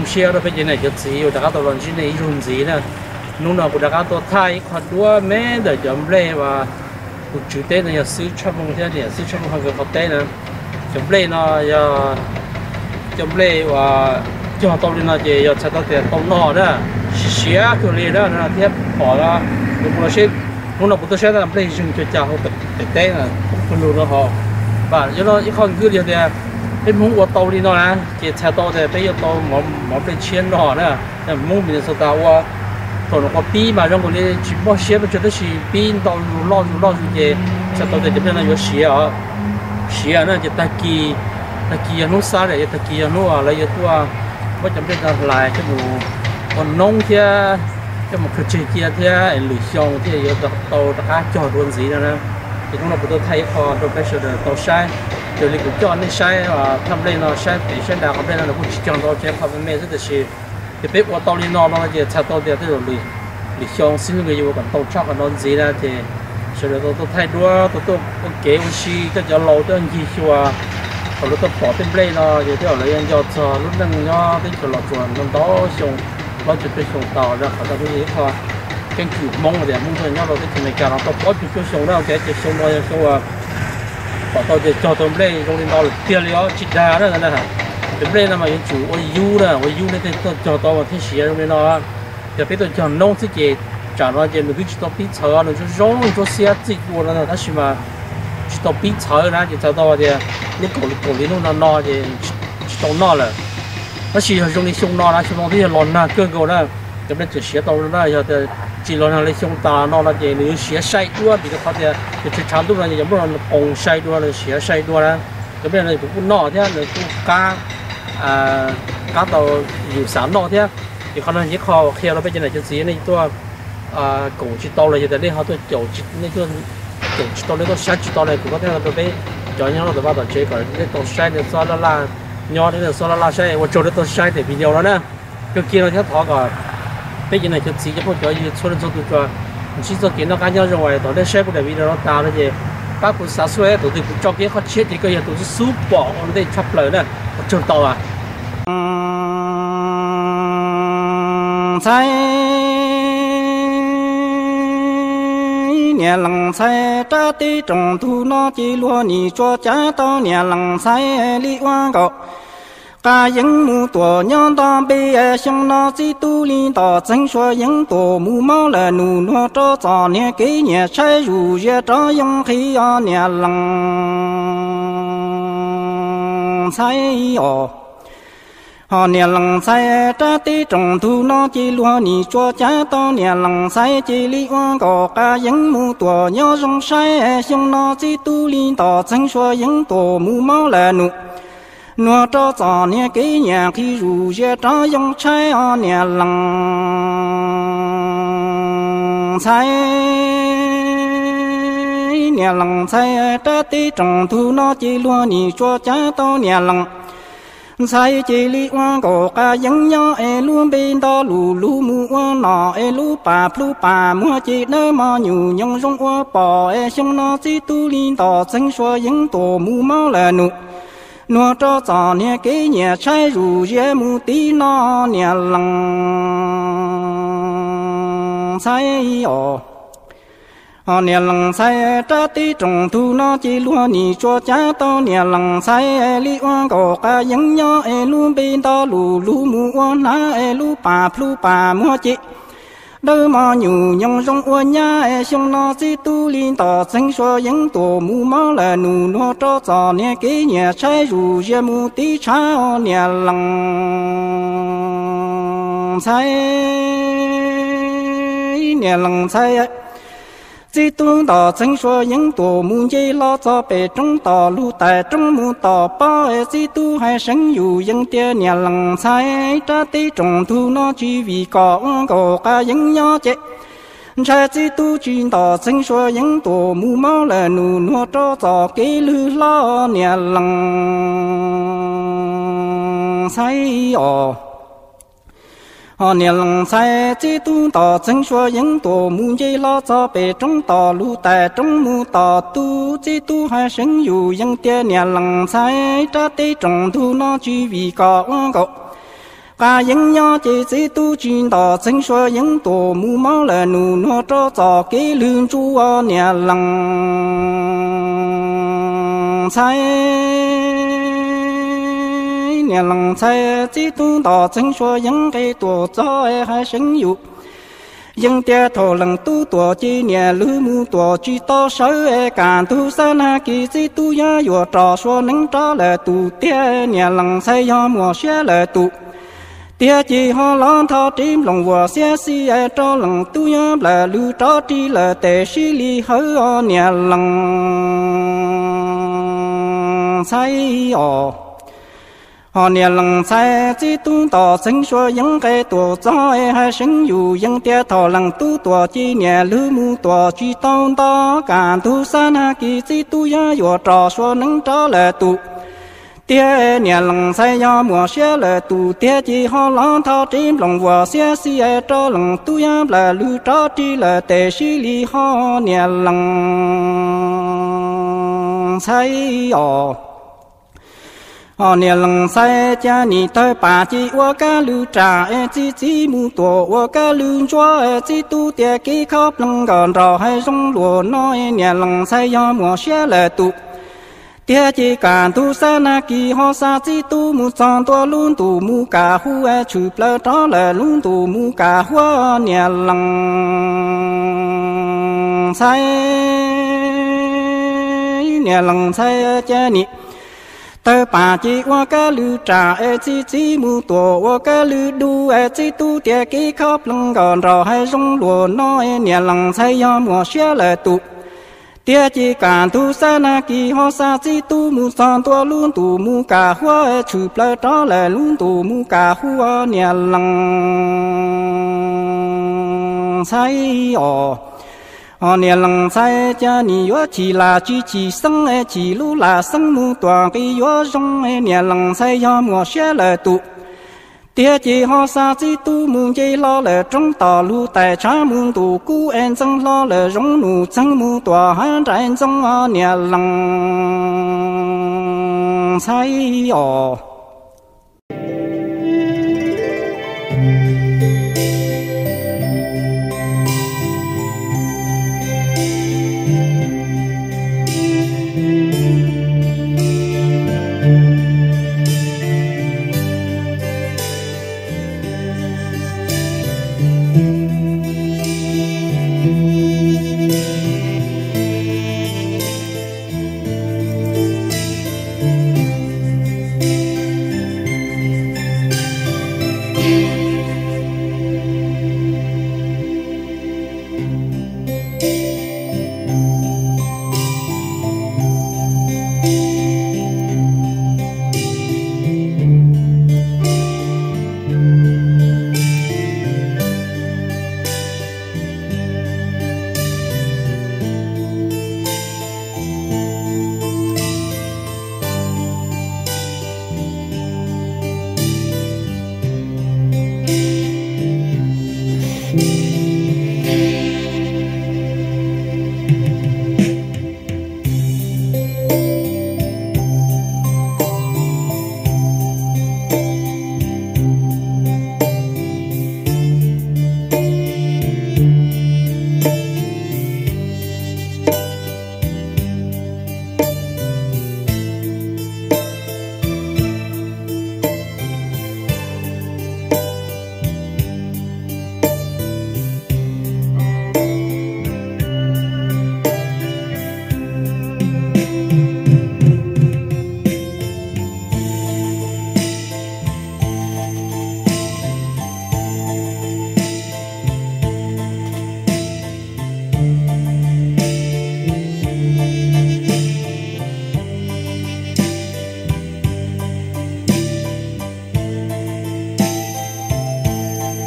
không xe đó phải như này cho gì rồi đã có lần gì này dùng gì nè lúc nào cũng đã có thay khoản đua mẹ để chấm lê và cuộc chủ tế này sư chấp mong thế này sư chấp mong hàng cái tế nè chấm lê nó giờ chấm lê và cho tao đi nó chỉ giờ chắc tao tiền tao nọ đó. Xe cái này đó là tiếp bỏ ra. Lúc nào xe lúc nào cũng tôi sẽ làm lệ dùng cho cháu tế tế nè không luôn nó họ. Và cho nó ít con cứ điều này cái muốn của tôi đi nó là chỉ xe tàu thì bây giờ tôi mà mà phải chiến nó nữa nhưng muốn mình sẽ tàu qua tôi nó có pi mà trong cái chỉ bao xe mà chuyện đó chỉ pi tàu lo lo lo gì xe tàu thì bên này có xe à xe à nó chỉ ta kỳ ta kỳ nó xa đấy, ta kỳ nó à lấy cái tua. Bắt chấm là lại cái bộ còn nông kia, cái một cái chuyện kia thì lười xong thì giờ tôi đã cho luôn gì nữa thì chúng nó bắt đầu thay kho đồ bây giờ tôi sai rồi liền cũng cho nên sai và thăm lên nó sai để sai đào không lên nó cũng chỉ chọn đó chứ không mấy rất là xí thì biết qua tàu lên nó nó chỉ chặt tàu thì rồi liền liền xong xin người yêu còn tàu chắc còn non gì là thì sau đó tôi thay đua tôi tôi tôi kế một xí cái chỗ lâu tôi gì xua à. còn lúc tôi bỏ bên lên nó thì tôi lấy anh cho cho lúc nâng nó cái chỗ lọt chuẩn nó đó xong nó chuẩn bị xong tàu ra khỏi tàu cái gì thôi. Cái kiểu mong là mong thôi nhau rồi, cái này cả nó tôi bỏ chút xong đó cái cái xong rồi xong bảo tao để cho tao trong lên tao tiền lý chỉ ra đó là hả? Tao lên là mà chủ ôi du nè ôi du nên tao cho tao mà thiên sĩ trong lên đó. Giờ biết tao cho nông thế gì trả nó cho nó cứ tao biết nó cho rong xe chỉ của nó là chỉ tao biết chờ nó chỉ tao tao thì những cổ cổ lý nó nó thì nó là nó chỉ trong đi xuống nó là chỉ mong thấy là lòn cơn cổ đó cái nên chỉ xé tàu nó giờ thì chỉ lo nào lấy xong ta nó là gì nếu xé sai đua thì cái phát thì cái chỉ chán đua này, giống như là ông sai đua là xé sai đua đó cái bên này cũng nọ thế là cũng cá à cá tàu dù sáng nọ thế thì con nó chỉ kho khi nó bây giờ này chân xí này tôi à cũng chỉ tàu là giờ đây họ tôi chỗ chỉ nên tôi cũng chỉ tàu này tôi sáng chỉ tàu này cũng có thể là tôi biết cho nhau nó tôi bắt đầu chơi còn cái tàu sai thì sao là là nhỏ thì sao là là sai và chỗ đó tàu sai thì video đó nè cái kia nó thét thọ cả bây giờ này cho chỉ cho cho như số lượng số tụ cho chỉ cho kiến nó cá nhau rồi đó để xe của đại nó ta nó gì bác cũng sáng suốt tụ thì cho cái khó chết thì cái gì tụ số bỏ nó để chắp lời nè trường tàu à sai nhà lăng sai tra tí trồng thu nó chỉ lúa nhị cho cha to nhà lăng sai li hoa ca những mu tổ nhân ta bê e xong nó chỉ tu li ta chân xóa những tổ mu mau là nụ nó cho cho nè cái nhà sai rù ye cho yung khi à nè lăng sai ở họ nè lăng sai ta ti trồng thu nó chỉ lúa nì cho cha to nè lăng sai chỉ li hoa gò ca những mu tổ nhớ rong sai e xong nó chỉ tu li ta chân xóa những tổ mu mau là nụ nó cho cho nè cái nhà khi rủ xe cho dòng trái ở nè lăng trái nè lăng trái ta tí trồng thu nó chỉ luôn nhị cho cha to nè lăng sai chỉ li hoa cổ ca dân nhớ e luôn bên đó lù lù mu hoa nọ e lù bà lù bà mua chỉ nơ mà nhu nhung rong hoa bỏ e xong nó chỉ tu linh tỏ chân xóa dân tổ mu mau là nụ nó cho cho nè cái nhà trái rủ dễ mu tí nó nè lăng sai ồ họ nè lăng sai cha tí trồng thu nó chỉ luôn nì cho cha to nè lăng sai li oan cổ ca dân nhớ e luôn bên to lù lu mu oan na e lu pa, plu pa mua chị đâu mà nhiều nhung trong ua nhà e xong nó si tu linh ta sinh so những tổ mù máu là nụ nó cho cho nè cái nhà trái rủ ye mù tí cha nè lăng. Sai, nè lăng sai chỉ tu đỏ số những tổ mù dây lo cho bề trong tỏ lu tại trong mù tỏ bao chỉ tu hay sinh อยู่ những tia nhà lăng sai ra tí thu nó chỉ vì có có cả những nhỏ chết chỉ tu chuyên tỏ sinh số những tổ mù máu là nụ nó cho cho cái lư lo nhà lăng sai ở 啊，年龙才最多大，正说人多，木叶老早被种大，路带种木大都最多还生有人的年龙才，这得中途那句为高高。cả những nhỏ chỉ chỉ tu chuyên đỏ sinh xua những tổ mù máu là nụ nó cho cho cái lương chú ở nhà lăng sai nhà lăng sai chỉ tu đó chính số những cái tổ cho hai sinh dục dân tia thổ lần tu tổ chi nhà lư mu tổ chi to sớ e càn tu sa na kỳ chi tu ya yo trò so nâng trò lệ tu tia nhà lần say yo mùa xe lệ tu tia chi ho lon thọ tim lòng vừa xe si e trò lần tu ya lệ lư trò chi lệ tề si li hơ o nhà lần say o họ nhà lăng sai chỉ tung tỏ sinh số những cái tổ cho hay sinh dù những tia thọ lăng tu tổ chỉ nhà lư mu tổ chỉ tông đó cả tu san ha kỳ chỉ tu ya yo trò số nâng trò là tu tia nhà lăng sai ya mùa xe là tu tia chỉ họ lăng thọ tim lòng vừa xe si ai trò lăng tu ya là lư trò chỉ là tề sĩ li họ nhà lăng sai ở họ nè lần sai cha ni tới bà chi ô ca lư trà e chi chi mu tổ ô ca lư cho e chi tu tia kí khóc lần gần rò hay sông lùa nói nè lần sai do mùa xe lệ tụ tia chi cả tu sa na kỳ họ sa chi tu mu son tua luôn tu mu cả hu e chụp lơ đó là luôn tu mu cả hu nè lần sai nè lần sai cha ni tơ bà chỉ wa ca lư trà e chi chi mu tổ wa ca lư đu e chi tu tia kí khóc lưng gòn, rò hay rong lùa, nó e nhà lăng say yo mùa xia lệ tụ. Tia chỉ cản tu sa na kỳ, ho sa chi tu mu san tua luôn tu mu cả hoa e chụp lệ đó lệ luôn tu mu cả hoa nhà lăng say oh họ lăng sai cha ni yo chỉ là chỉ sinh e chỉ lu là sinh mu toàn cái yo rong e nè lăng sai yo xe là tụ tia chỉ họ sa chỉ tu mùng lo là trong tàu lu tại cha mu tu cú en chân lo là rong nu chân mu tòa han trái trong họ nè lăng sai yo.